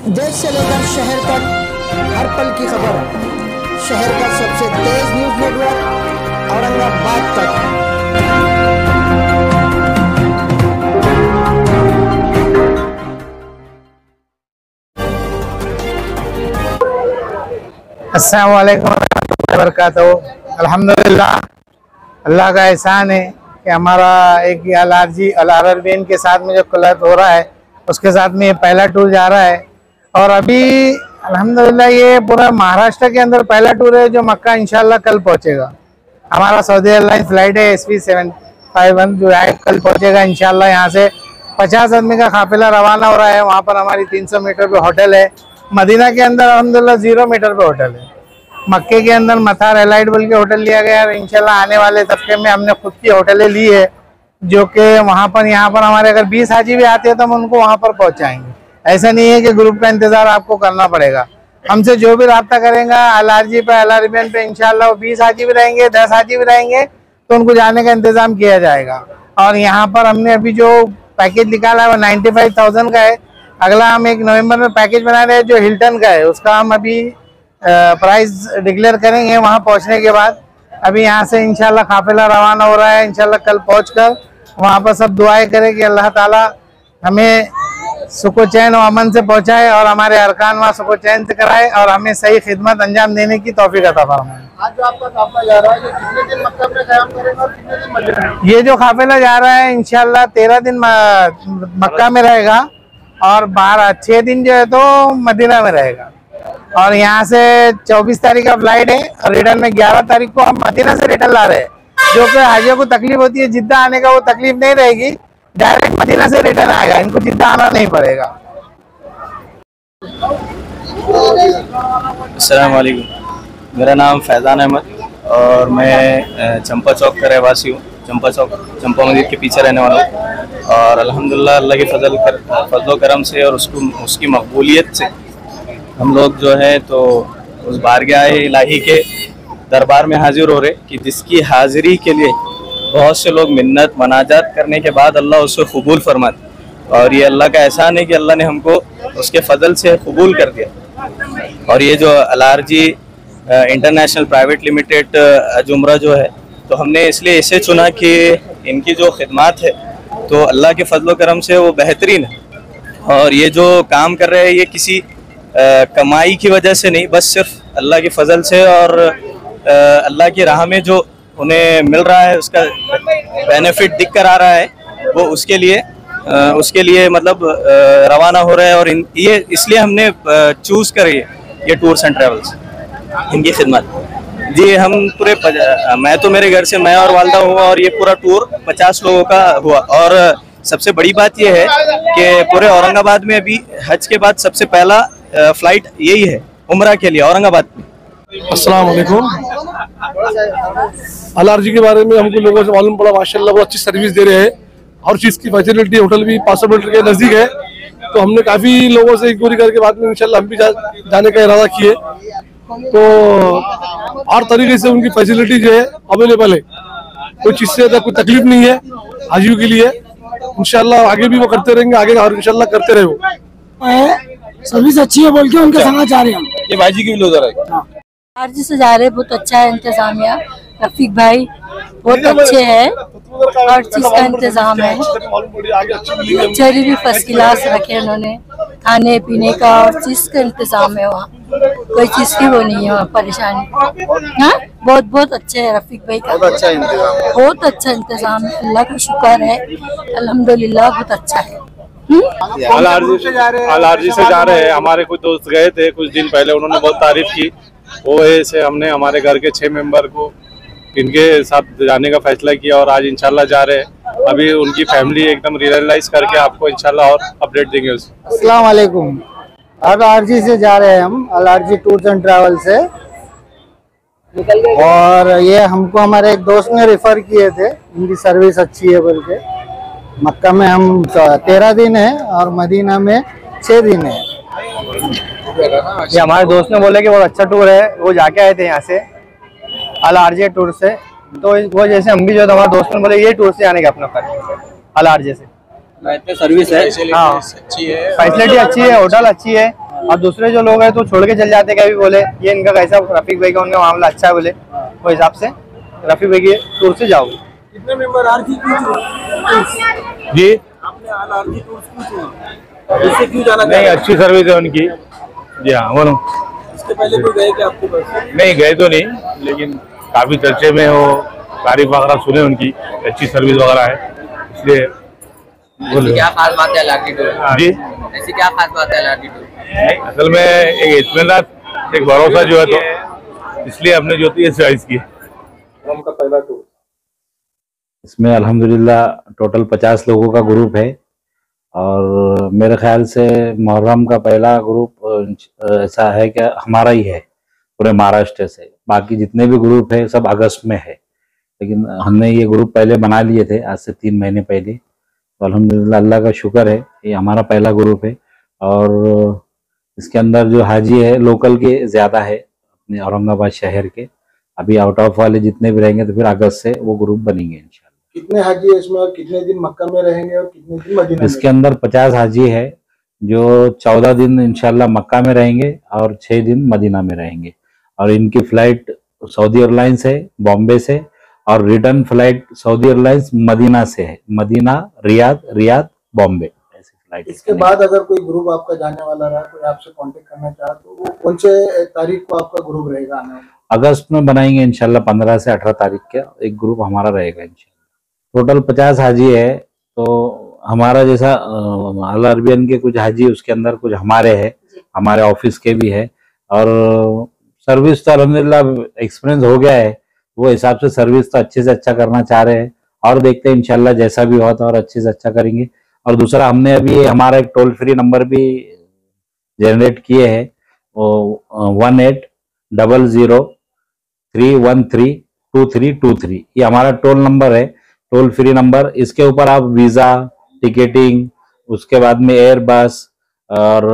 देश से लेकर शहर तक हर पल की खबर। शहर का सबसे तेज न्यूज़ नेटवर्क, औरंगाबाद तक। वरकत अल्हम्दुलिल्लाह, अल्लाह का एहसान है कि हमारा एक L R G L R R के साथ में जो कलत हो रहा है, उसके साथ में ये पहला टूर जा रहा है। और अभी, अल्हम्दुलिल्लाह, ये पूरा महाराष्ट्र के अंदर पहला टूर है जो मक्का इंशाल्लाह कल पहुंचेगा। हमारा सऊदी एयरलाइन फ़्लाइट है S P seven five one जो है, कल पहुंचेगा इंशाल्लाह यहाँ से। पचास आदमी का काफिला रवाना हो रहा है, वहाँ पर हमारी 300 मीटर पे होटल है। मदीना के अंदर अलहमदिल्ला ज़ीरो मीटर पे होटल है। मक्के के अंदर मथार एलाइट बोल के होटल लिया गया है इनशाला आने वाले तबके में हमने खुद की होटलें ली है, जो कि वहाँ पर, यहाँ पर हमारे अगर बीस हाजी भी आते हैं तो हम उनको वहाँ पर पहुँचाएँगे। ऐसा नहीं है कि ग्रुप का इंतज़ार आपको करना पड़ेगा। हमसे जो भी रब्ता करेगा एल आर जी पे एल आर पे, इंशाल्लाह वो बीस हाजी भी रहेंगे, दस हाजी भी रहेंगे तो उनको जाने का इंतज़ाम किया जाएगा। और यहाँ पर हमने अभी जो पैकेज निकाला है, वो नाइन्टी फाइव थाउज़ेंड का है। अगला हम एक नवंबर में पैकेज बना रहे हैं, जो हिल्टन का है। उसका हम अभी प्राइस डिक्लेयर करेंगे वहाँ पहुँचने के बाद। अभी यहाँ से इनशाला काफिला रवाना हो रहा है इनशाला कल पहुँच कर वहाँ पर सब दुआएँ करें कि अल्लाह ताला हमें सुको चैन और अमन से पहुँचाए और हमारे अरकान वहाँ सुको चैन से कराए और हमें सही खिदमत अंजाम देने की तोफ़ी अता फरमाए। आज जो आपका काफिला जा रहा है ये कितने दिन मक्का में कयाम करेगा और कितने दिन मदीना में? ये जो काफिला जा रहा है इंशाल्लाह तेरह दिन मक्का में रहेगा और बारह छह दिन जो है तो मदीना में रहेगा। और यहाँ से चौबीस तारीख का फ़्लाइट है और रिटर्न में ग्यारह तारीख को हम मदीना से रिटर्न ला रहे हैं। जो कि हाजियों को तकलीफ़ होती है जिद्दा आने का वो तकलीफ़ नहीं रहेगी। डायरेक्ट मदीना से रिटर्न आएगा, इनको जिद्दा आना नहीं पड़ेगा। अस्सलाम वालेकुम मेरा नाम फैज़ान अहमद और मैं चंपा चौक का रहवासी हूँ। चंपा चौक, चंपा मस्जिद के पीछे रहने वाला हूँ। और अल्हम्दुलिल्लाह, अल्लाह के फजल कर, फजल करम से और उसको, उसकी मकबूलियत से हम लोग जो है तो उस बारगाह इलाही के दरबार में हाजिर हो रहे कि जिसकी हाजिरी के लिए बहुत से लोग मिन्नत मनाजात करने के बाद अल्लाह उसको कबूल फरमाते और ये अल्लाह का एहसान है कि अल्लाह ने हमको उसके फजल से कबूल कर दिया। और ये जो L R G international private limited जुमरा जो है तो हमने इसलिए इसे चुना कि इनकी जो खिदमात है तो अल्लाह के फजल करम से वो बेहतरीन है। और ये जो काम कर रहे हैं ये किसी अ, कमाई की वजह से नहीं बस सिर्फ़ अल्लाह के फजल से और अल्लाह की राह में जो उन्हें मिल रहा है, उसका बेनिफिट दिख कर आ रहा है, वो उसके लिए उसके लिए मतलब रवाना हो रहे हैं और ये इसलिए हमने चूज़ करी है, ये टूर्स एंड ट्रेवल्स इनकी खिदमत जी, हम पूरे मैं तो मेरे घर से, मैं और वालदा हुआ और ये पूरा टूर पचास लोगों का हुआ। और सबसे बड़ी बात ये है कि पूरे औरंगाबाद में अभी हज के बाद सबसे पहला फ़्लाइट यही है, उम्रा के लिए, औरंगाबाद में। अस्सलाम एलआरजी के बारे में हमको लोगों से मालूम पड़ा माशाल्लाह बहुत अच्छी सर्विस दे रहे हैं। हर चीज़ की फैसिलिटी होटल भी पाँच सौ मीटर के नज़दीक है। तो हमने काफ़ी लोगों से इंक्वायरी करके बाद में इंशाल्लाह हम भी जा, जाने का इरादा किए। तो हर तरीके से उनकी फैसिलिटी जो है अवेलेबल है। कोई चीज़ से कोई तकलीफ़ नहीं है हाजियों के लिए इंशाल्लाह आगे भी वो करते रहेंगे आगे और इंशाल्लाह करते रहे। वो सर्विस अच्छी है बोल के उनके संग जा रहे हैं हम। ये भाजी की भी उधर है। आरजी से जा रहे हैं, बहुत अच्छा है इंतजामिया रफीक भाई बहुत अच्छे हैं। हर चीज़ का इंतज़ाम है। चरी भी फ़र्स्ट क्लास रखे उन्होंने। खाने पीने का हर चीज़ का इंतज़ाम है वहाँ। कोई चीज़ की वो नहीं है वहाँ परेशानी। हाँ? बहुत बहुत अच्छे है रफीक भाई का। बहुत अच्छा इंतज़ाम बहुत अच्छा इंतज़ाम है। अल्लाह का शुक्र है। अल्हम्दुलिल्लाह बहुत अच्छा है। हम्म? अलारजी से जा रहे हैं। हमारे कुछ दोस्त गए थे कुछ दिन पहले उन्होंने बहुत तारीफ़ की। वो वजह से हमने हमारे घर के छह मेंबर को इनके साथ जाने का फैसला किया और आज इंशाल्लाह जा रहे हैं। अभी उनकी फैमिली एकदम रियलाइज़ करके आपको इंशाल्लाह और अपडेट देंगे अस्सलाम वालेकुम अल आरजी से जा रहे हैं हम L R G tours and travel से। और ये हमको हमारे एक दोस्त ने रेफर किए थे, इनकी सर्विस अच्छी है बोल के। मक्का में हम तेरह दिन है और मदीना में छः दिन है। ये हमारे दोस्त ने बोला कि बहुत अच्छा टूर है। वो जाके आए थे यहाँ से अल आरजे टूर से। तो वो जैसे हम भी जो हमारे दोस्त ने बोले ये टूर से आने का अपना कर अल आरजे से। सर्विस है। हाँ। फैसिलिटी अच्छी है। होटल अच्छी है और दूसरे जो लोग हैं तो छोड़ के चल जाते कभी बोले ये इनका कैसा रफीक भाई का उनका मामला अच्छा है? बोले वो हिसाब से रफीक भाई के टूर से जाओ। कितने मेंबर आर जी। आपने आल आर जी टूर्स क्यों चुना इससे क्यों जाना नहीं अच्छी सर्विस है उनकी। जी हाँ बोलो। इसके पहले कोई गए क्या आपके पास? नहीं गए तो नहीं लेकिन काफ़ी चर्चे में हो तारीफ़ वगैरह सुने उनकी अच्छी सर्विस वगैरह है इसलिए क्या खास बात है टूर? जी। ऐसी क्या खास बात है असल में एक इत्मीनान एक भरोसा जो है तो इसलिए हमने जो थी चॉइस की। उनका पहला टूर इसमें अल्हम्दुलिल्लाह टोटल पचास लोगों का ग्रुप है और मेरे ख्याल से मुहर्रम का पहला ग्रुप ऐसा है कि हमारा ही है पूरे महाराष्ट्र से। बाकी जितने भी ग्रुप है सब अगस्त में है। लेकिन हमने ये ग्रुप पहले बना लिए थे आज से तीन महीने पहले। तो अल्हम्दुलिल्लाह अल्लाह का शुक्र है ये हमारा पहला ग्रुप है। और इसके अंदर जो हाजी है लोकल के ज़्यादा है अपने औरंगाबाद शहर के। अभी आउट ऑफ़ वाले जितने भी रहेंगे तो फिर अगस्त से वो ग्रुप बनेंगे इंशाल्लाह। कितने हाजी है इसमें और कितने दिन मक्का में रहेंगे और कितने दिन मदीना इसके अंदर पचास हाजी है जो चौदह दिन इंशाल्लाह मक्का में रहेंगे और छह दिन मदीना में रहेंगे। और इनकी फ़्लाइट सऊदी एयरलाइंस है बॉम्बे से और return flight Saudi airlines Medina से है। Medina Riyadh Riyadh Bombay. ऐसी फ़्लाइट इसके बाद अगर कोई ग्रुप आपका जाने वाला रहा कोई आपसे कांटेक्ट करना चाहे तो वो कौन से तारीख को आपका ग्रुप रहेगा आने अगस्त में बनाएँगे इनशाला पंद्रह से अठारह तारीख का एक ग्रुप हमारा रहेगा इंशाल्लाह। टोटल पचास हाजी है तो हमारा जैसा अल अरबियन के कुछ हाजी उसके अंदर कुछ हमारे हैं हमारे ऑफ़िस के भी है और सर्विस तो अलहमदिल्ला एक्सपीरियंस हो गया है वो हिसाब से सर्विस तो अच्छे से अच्छा करना चाह रहे हैं और देखते हैं इंशाल्लाह जैसा भी होता और अच्छे से अच्छा करेंगे। और दूसरा हमने अभी हमारा एक टोल फ्री नंबर भी जनरेट किए है वो one eight double zero three one three two three two three ये हमारा टोल नंबर है टोल फ्री नंबर इसके ऊपर आप वीज़ा टिकटिंग उसके बाद में एयर बस और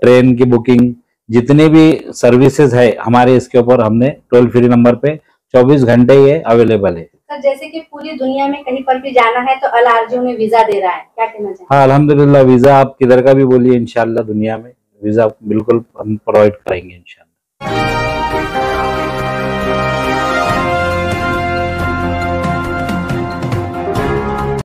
ट्रेन की बुकिंग जितने भी सर्विसेज़ है हमारे इसके ऊपर हमने टोल फ्री नंबर पे 24 घंटे ये अवेलेबल है। सर जैसे कि पूरी दुनिया में कहीं पर भी जाना है तो अल आरज़ू में वीज़ा दे रहा है क्या कहना चाहेंगे? हाँ अल्हम्दुलिल्लाह वीज़ा आप किधर का भी बोलिए इनशाला दुनिया में वीज़ा बिल्कुल हम प्रोवाइड करेंगे इंशाल्लाह।